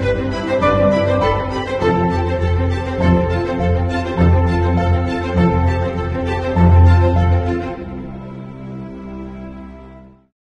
Música